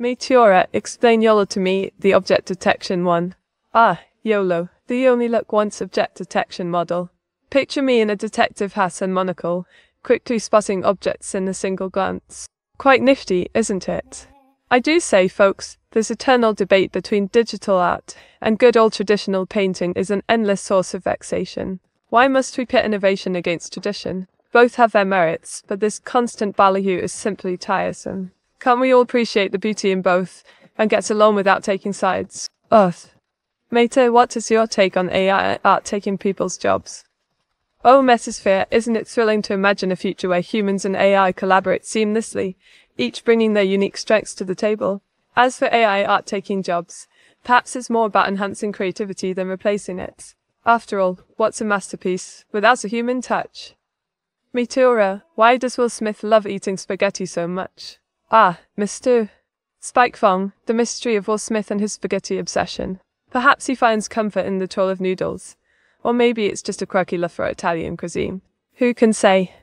Meteora, explain YOLO to me, the object detection one. Ah, YOLO, the only look once object detection model. Picture me in a detective hat and monocle, quickly spotting objects in a single glance. Quite nifty, isn't it? I do say, folks, this eternal debate between digital art and good old traditional painting is an endless source of vexation. Why must we pit innovation against tradition? Both have their merits, but this constant ballyhoo is simply tiresome. Can't we all appreciate the beauty in both and get along without taking sides? Earth. Meta, what is your take on AI art taking people's jobs? Oh, Metasphere, isn't it thrilling to imagine a future where humans and AI collaborate seamlessly, each bringing their unique strengths to the table? As for AI art taking jobs, perhaps it's more about enhancing creativity than replacing it. After all, what's a masterpiece without a human touch? Meteora, why does Will Smith love eating spaghetti so much? Ah, Mr. Spike Fong, the mystery of Will Smith and his spaghetti obsession. Perhaps he finds comfort in the troll of noodles. Or maybe it's just a quirky love for Italian cuisine. Who can say?